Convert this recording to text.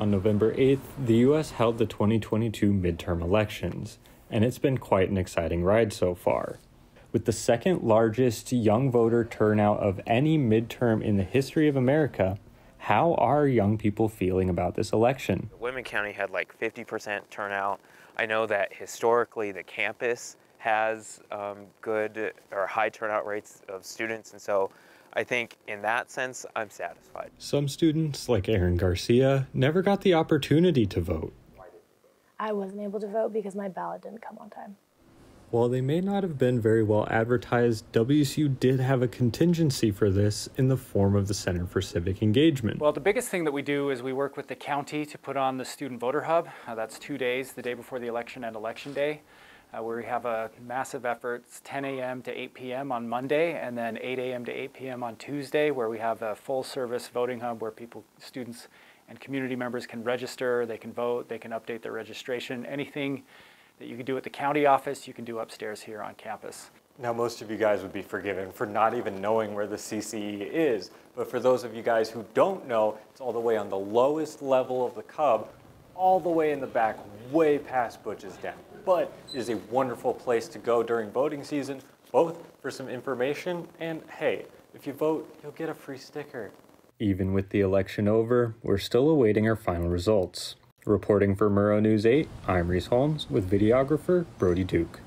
On November 8th, the U.S. held the 2022 midterm elections, and it's been quite an exciting ride so far. With the second largest young voter turnout of any midterm in the history of America, how are young people feeling about this election? Whitman County had like 50% turnout. I know that historically the campus has um, good or high turnout rates of students, and so I think in that sense, I'm satisfied. Some students, like Aaron Garcia, never got the opportunity to vote. I wasn't able to vote because my ballot didn't come on time. While they may not have been very well advertised, WSU did have a contingency for this in the form of the Center for Civic Engagement. Well, the biggest thing that we do is we work with the county to put on the Student Voter Hub. Uh, that's two days, the day before the election and election day uh, where we have a massive effort, 10 a.m. to 8 p.m. on Monday, and then 8 a.m. to 8 p.m. on Tuesday, where we have a full service voting hub where people, students, and community members can register, they can vote, they can update their registration. Anything that you can do at the county office, you can do upstairs here on campus. Now, most of you guys would be forgiven for not even knowing where the CCE is, but for those of you guys who don't know, it's all the way on the lowest level of the Cub, all the way in the back, way past Butch's Den but it is a wonderful place to go during voting season, both for some information and hey, if you vote, you'll get a free sticker. Even with the election over, we're still awaiting our final results. Reporting for Murrow News 8, I'm Reese Holmes with videographer Brody Duke.